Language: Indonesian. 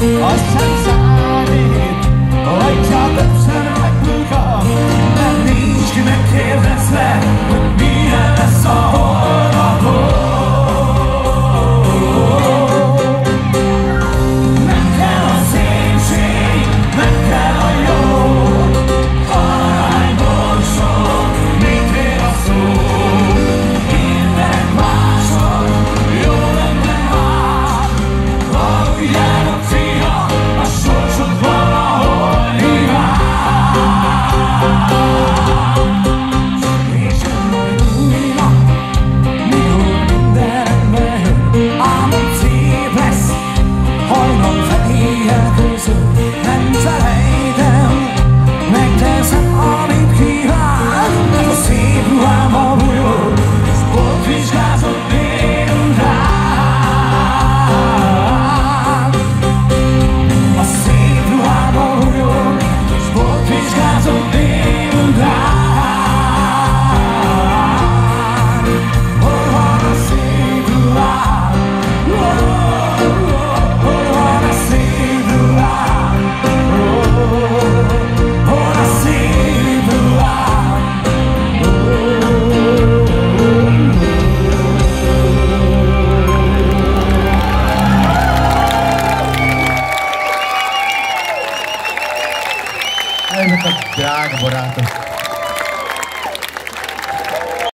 Awesome. Ezek a drága barátok.